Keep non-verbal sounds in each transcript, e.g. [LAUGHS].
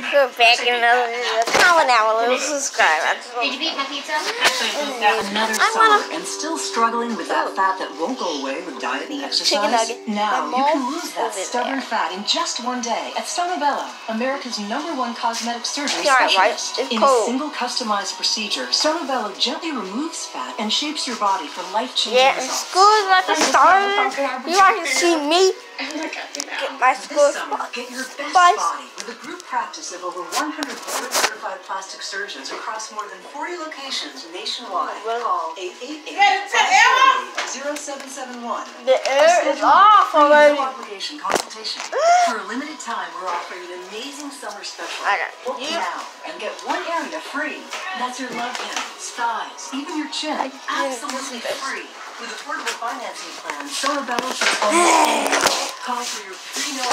Go back in another video. Comment down below. Subscribe. That's all. Did you beat my pizza? Mm. Another I summer wanna- and still struggling with that fat that won't go away with diet and exercise? nugget. Now you can lose that stubborn there. fat in just one day at Sono Bello, America's number one cosmetic surgery Yeah, right, right. specialist. It's in cold. a single customized procedure, Sono Bello gently removes fat and shapes your body for life-changing Yeah, and results. school is about to start. You want to see me get my school This summer, get your best Bye. body with a group practice of over 100 board-certified plastic surgeons across more than 40 locations nationwide. Well- Call 888-508-0771. The air is off already. no obligation consultation. [GASPS] For a limited time, we're offering an amazing summer special. I got Book you. now and get one area free. That's your love handles, thighs, even your chin. Absolutely free. With affordable financing plans, Sono Bello shows [SIGHS] almost Call for your free no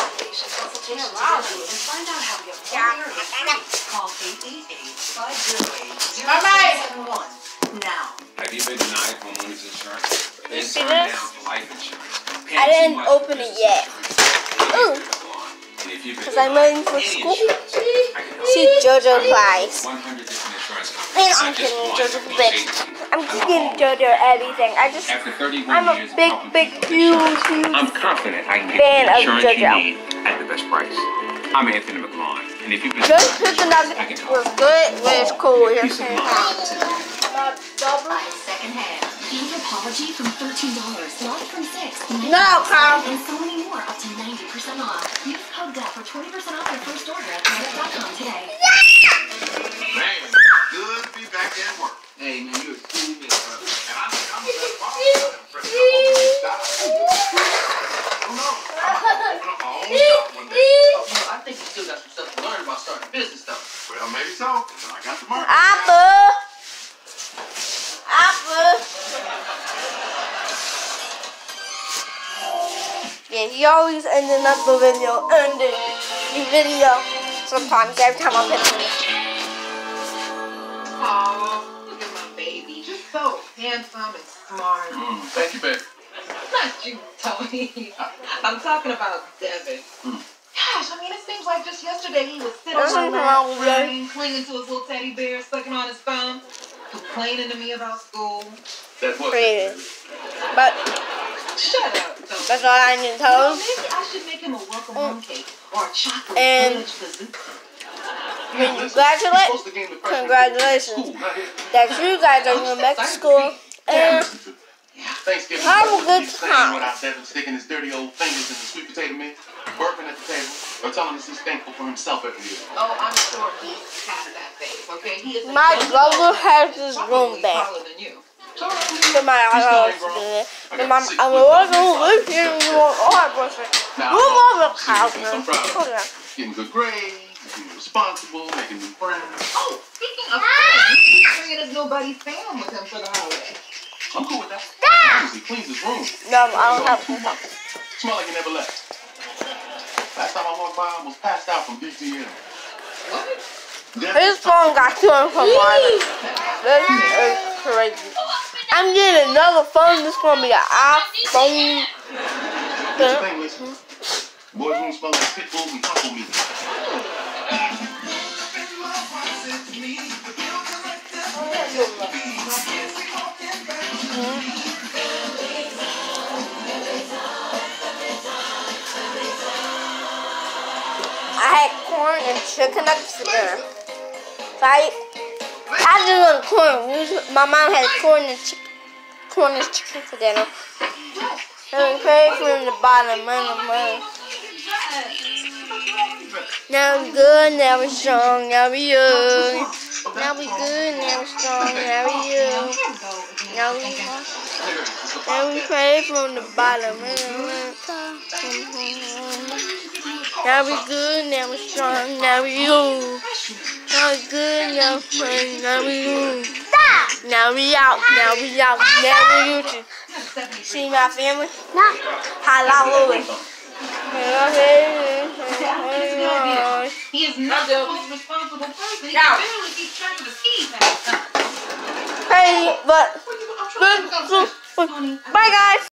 obligation consultation wow. and find out how to get one Yeah. area free. Call 888-508-0771 now. Have you been denied homeowners insurance? Then see this? down for life insurance. I didn't open it yet. Ooh. Because I'm waiting for school. See JoJo Flies. 100 different insurance companies. I'm not just getting JoJo for I'm getting JoJo everything. I just, I'm a big, big, people with huge, insurance, huge I'm confident I can get fan the of insurance JoJo. you need at the best price. I'm Anthony McLaurin, and if you've been Just chicken I nugget can was good, but it's cool. You're Peace of saying mind. Buy secondhand. Anthropologie from $13, live from 6 No, Kyle. And so many more, up to 90% off. Use code DEF for 20% off your first order at thredUP.com today. Business, though. Well, maybe so. I got the market. Apple. Apple. Yeah, he always ending up the video, ending the video. Sometimes every time I put it. Aw, look at my baby. Just so handsome and smart. Mm, thank you, baby. Not you, Tony. [LAUGHS] I'm talking about Devin. Hmm. Gosh, I mean, it seems like just yesterday he was sitting on something my wrong lap, with clinging to his little teddy bear, sucking on his thumb, complaining to me about school. That was Creative. But Shut up, Tony. that's all I need to You tell know, him. maybe I should make him a welcome mm. home cake or a chocolate And- fudge bazooka. Congratulate, supposed to gain the freshman congratulations School, that you guys are oh, going back to school. And Thanksgiving. Have a good he's staying time. Without Devin sticking his dirty old fingers in the sweet potato mix, burping at the table, or telling us he's thankful for himself every year. Oh, I'm sure he's past that phase, okay? He is my brother has his room back. taller than you. So my house to do my, oh, I'm a little live here and you want all my boyfriend. Now, You want the house, man. Hold on. Getting good grades, being responsible, making new friends. Oh, speaking of friends, he's bringing his little buddy Sam with him for the holiday. I'm cool with that. As he cleans his room. No, I don't have to. Smell like he never left. Last time I walked by, I almost passed out from DTM. What? His phone got stolen from Marvin. This is crazy. I'm getting another phone. This gonna be an iPhone. Here's the thing, listen. Boys room smell like pit bulls and taco meat. Oh, I corn and chicken for dinner. I, I just want corn. My mom had corn and chicken, corn and chicken for dinner. And pray from the bottom the month. Now we good, now we strong, now we young. Now we good, now we strong, now we young. Now we, now we pray from the bottom the month. Now we good, now we strong, now we young. Now we good, now we strong, now we young. Now we out, now we out, now we YouTube. See my family? No. Hallelujah. He is not the responsible person. Hey, but bye guys.